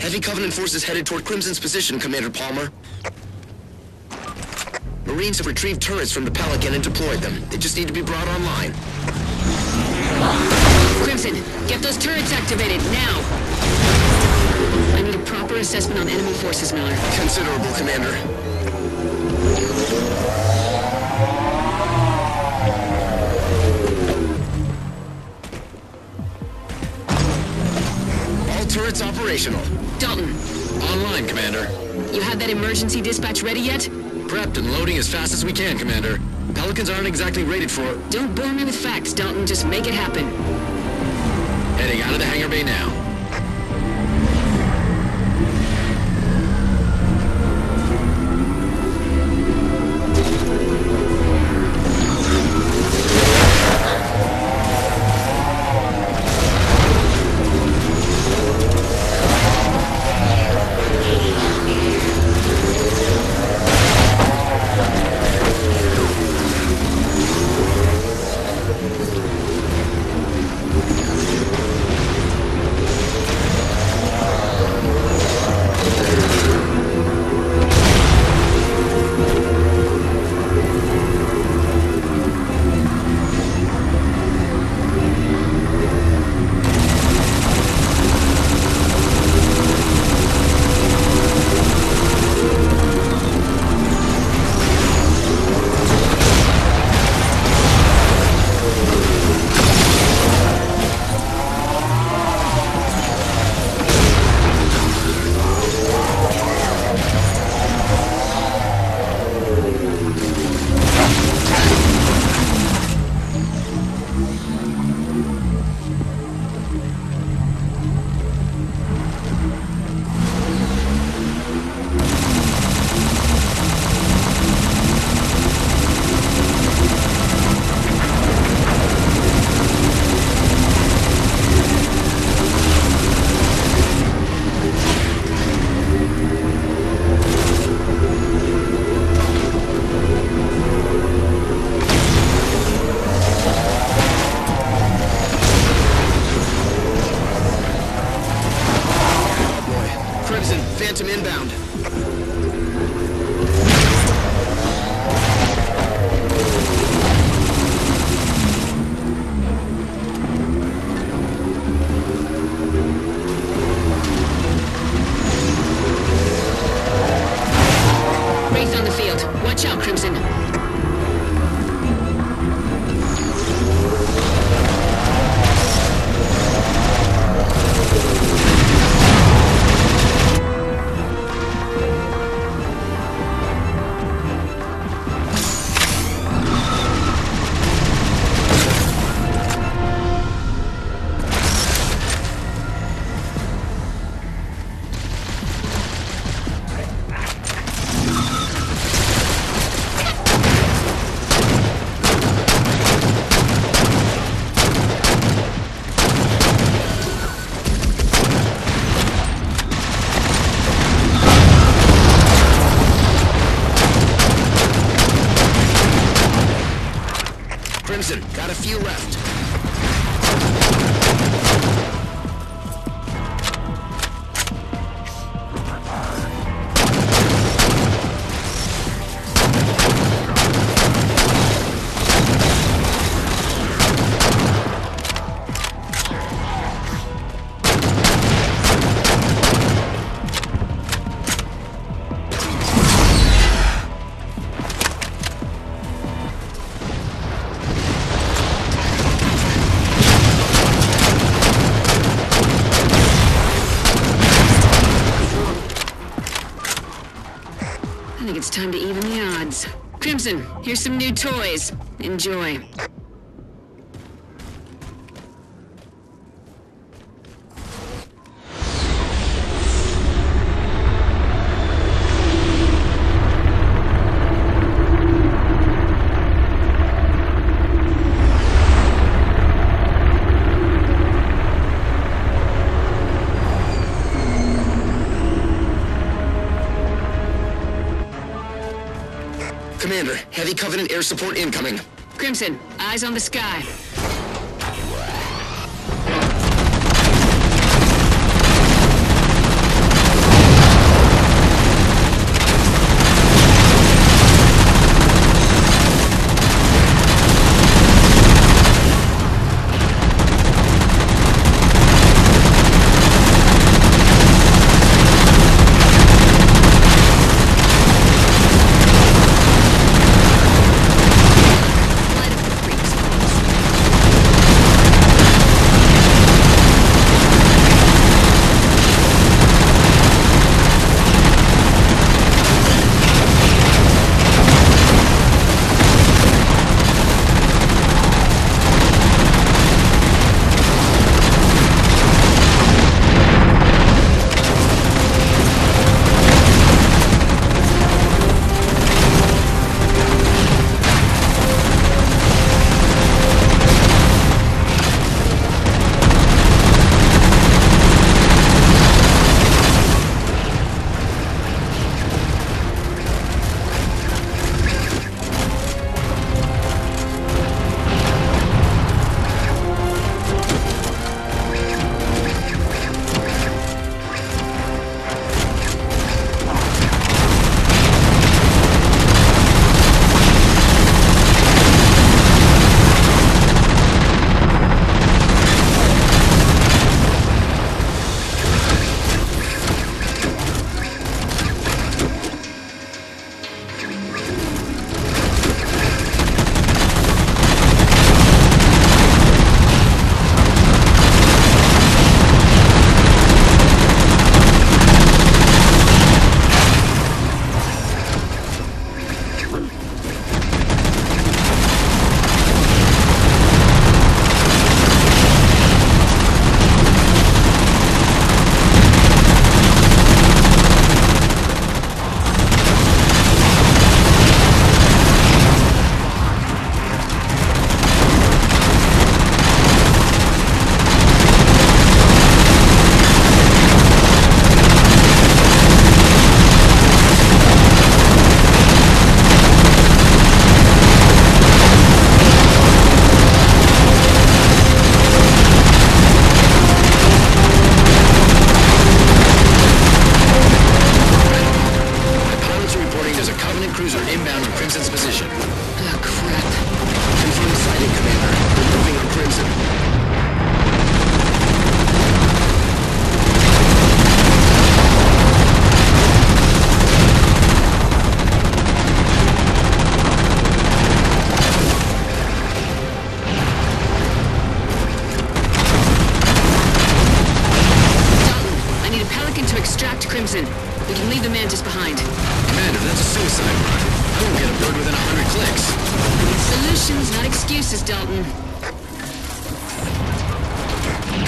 Heavy Covenant forces headed toward Crimson's position, Commander Palmer. Marines have retrieved turrets from the Pelican and deployed them. They just need to be brought online. Crimson, get those turrets activated, now! I need a proper assessment on enemy forces, Miller. Considerable, Commander. That emergency dispatch ready yet? Prepped and loading as fast as we can, Commander. Pelicans aren't exactly rated for... It. Don't bore me with facts, Dalton. Just make it happen. Heading out of the hangar bay now. Phantom inbound. Wraith on the field. Watch out, Crimson. Got a few left. Think it's time to even the odds. Crimson, here's some new toys. Enjoy. Covenant air support incoming. Crimson, eyes on the sky.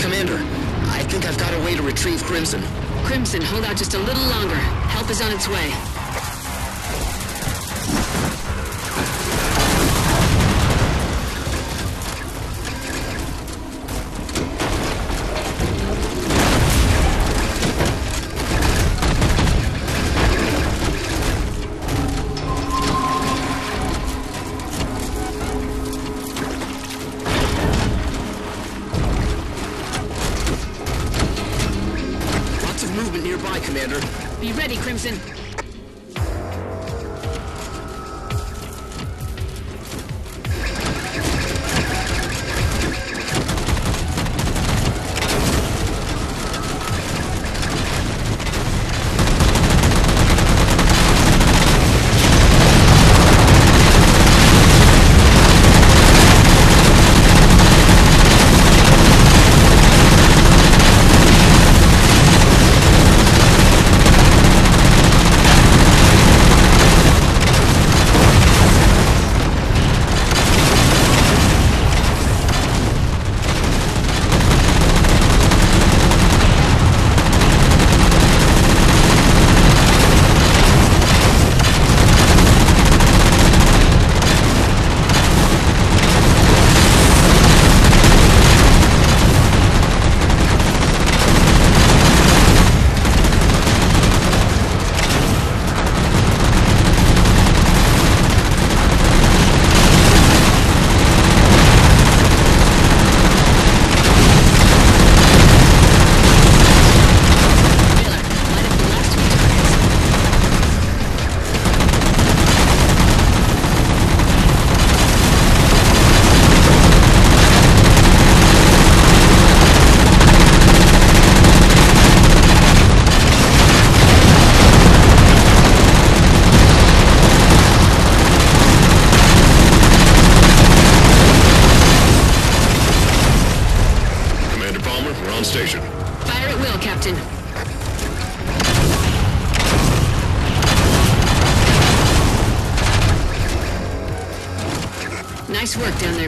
Commander, I think I've got a way to retrieve Crimson. Crimson, hold out just a little longer. Help is on its way.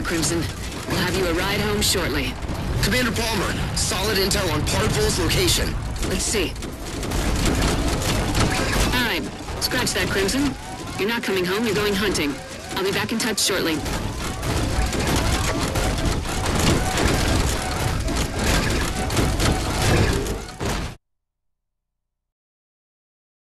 Crimson. We'll have you a ride home shortly. Commander Palmer, solid intel on Parg Vol's location. Let's see. All right, scratch that, Crimson. You're not coming home, you're going hunting. I'll be back in touch shortly.